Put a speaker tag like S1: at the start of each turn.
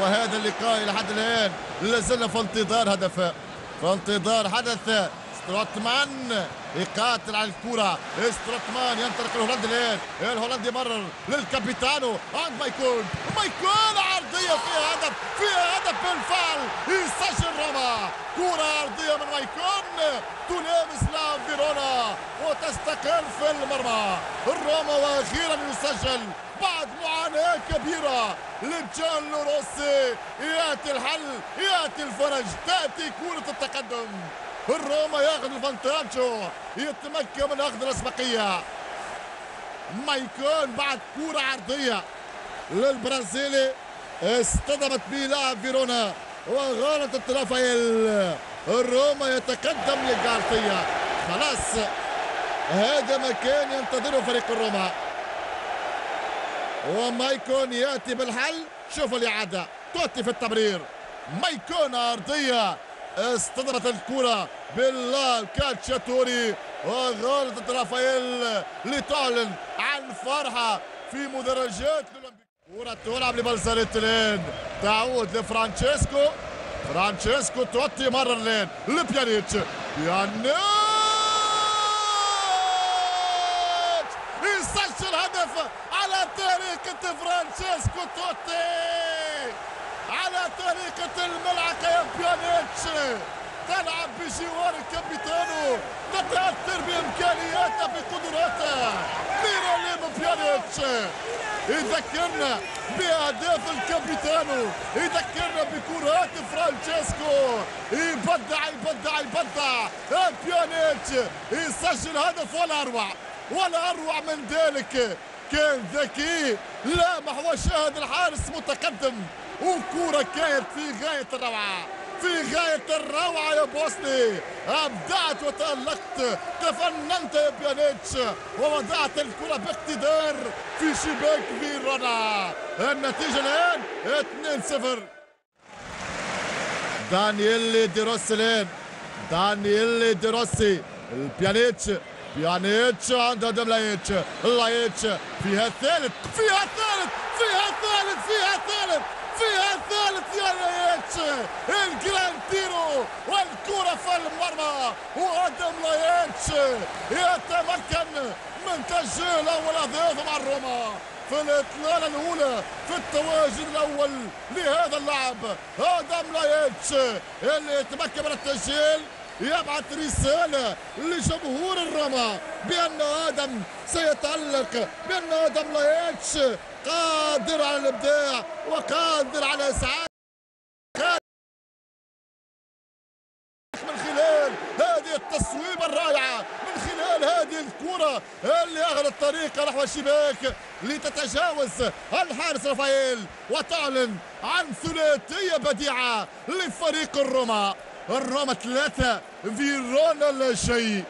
S1: وهذا اللقاء إلى حد الآن لازلنا في انتظار هدف. في انتظار حدث. ستروتمان يقاتل على الكرة. ستروتمان ينطلق الهولندي الآن. الهولندي مرر لل capitano. عند مايكون مايكون عرضية فيها هدف فيها هدف بالفعل. يسجل روما. كرة عرضية من مايكون. تلامس لاعب فيرونا وتستقر في المرمى. روما وأخيرا يسجل بعد معاناة كبيرة. لجان روسي يأتي الحل يأتي الفرج. تأتي كرة التقدم. الروما يأخذ الفانتاجو يتمكن من أخذ الأسبقية. مايكون بعد كرة عرضية للبرازيلي. اصطدمت به لاعب فيرونا وغلطت رافائيل الروما يتقدم لجارسيا. خلاص هذا ما كان ينتظره فريق الروما ومايكون يأتي بالحل. شوفوا الإعادة. توتي في التمرير. مايكون أرضية. اصطدمت الكرة باللاعب كاتشاتوري وغلطت رافائيل لتعلن عن فرحة في مدرجات كرة تلعب لبلزاريت الان تعود لفرانشيسكو. فرانشيسكو توتي مرة الان لبيانيتش. بيانيتش! يسجل هدف على طريقة فرانشيسكو توتي على طريقة الملعقة يا بيانيتش! تلعب بجوار capitano. تتأثر بإمكانياته بقدراته. ميراليم بيانيتش! يذكرنا بأهداف ال capitano يذكرنا بكرات فرانشيسكو. يبدع يبدع يبدع. بيانيتش يسجل هدف ولا أروع ولا أروع من ذلك. كان ذكي لامح وشاهد الحارس متقدم وكورة كانت في غاية الروعة. في غاية الروعة يا بوسني. أبدعت وتألقت. تفننت يا بيانيتش. ووضعت الكرة باقتدار في شباك فيرونا. النتيجة الآن 2-0 دانييلي دي روسي الآن. دانييلي دي روسي لبيانيتش. بيانيتش عند آدم لايتش. لايتش. فيها الثالث. فيها الثالث. فيها الثالث. فيها الثالث. فيها الثالث يا لايتش ال grande tiro والكرة في المرمى وادم لايتش يتمكن من تسجيل أول اهداف مع الروما في الاطلاله الأولى في التواجد الأول لهذا اللاعب. آدم لايتش اللي يتمكن من التسجيل يبعث رسالة لجمهور الروما بأن آدم سيتألق بأن آدم لايتش قادر على الإبداع وقادر على إسعاد اللي أخذت الطريق نحو الشباك لتتجاوز الحارس رافائيل وتعلن عن ثلاثية بديعة لفريق الروما. الروما ثلاثة فيرونا لا شيء